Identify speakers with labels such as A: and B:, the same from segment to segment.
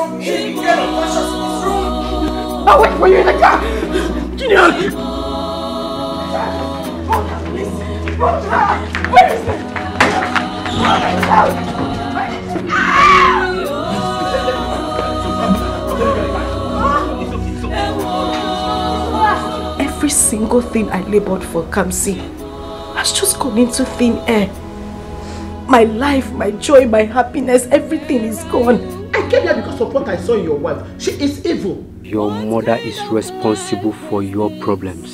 A: some girl unconscious in this room.
B: I'll wait for you in the car. Gideon! Where is it? Every single thing I labored for, Kamsi, has just gone into thin air. My life, my joy, my happiness, everything is gone.
A: I came here because of what I saw in your wife. She is evil.
C: Your mother is responsible for your problems.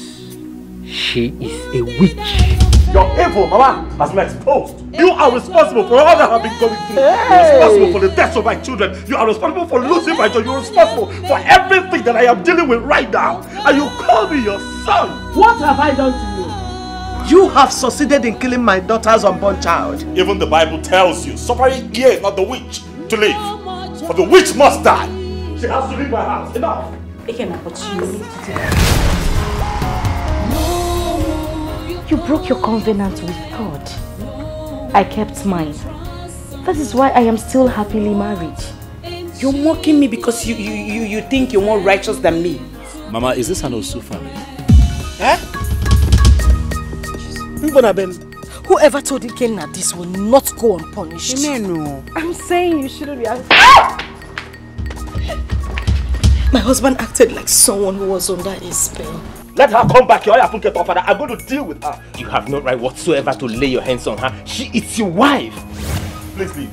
C: She is a witch.
D: Your evil, Mama, has been exposed. You are responsible for all that I've been going through. You're responsible for the deaths of my children. You are responsible for losing my job. You're responsible for everything that I am dealing with right now. And you call me your son.
A: What have I done to you? You have succeeded in killing my daughter's unborn child.
D: Even the Bible tells you, suffering here is not the witch to live. For the witch must die. She has to leave my house. Enough.
B: Again, but you need to do You broke your covenant with God. I kept mine. That is why I am still happily married.
E: You're mocking me because you, you, you, you think you're more righteous than me.
F: Mama, is this an Osu family?
E: Eh?
B: Whoever told Ikenna this will not go unpunished.
E: no.
B: I'm saying you shouldn't be asking. My husband acted like someone who was under a spell.
D: Let her come back here. I have get off her. I'm going to deal with her.
F: You have no right whatsoever to lay your hands on her. She is your wife.
D: Please leave.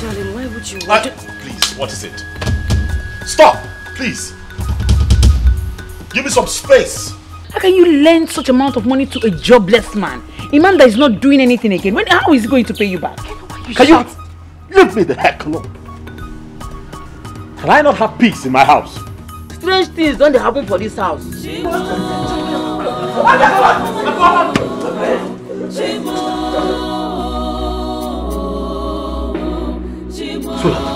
B: Darling, why would you
D: Uh, please, what is it? Stop, please. Give me some space.
E: How can you lend such amount of money to a jobless man? A man that is not doing anything again. When, how is he going to pay you back?
D: Can you leave me the heck alone? Can I not have peace in my house?
E: Strange things don't happen for this house.
D: Sweetheart.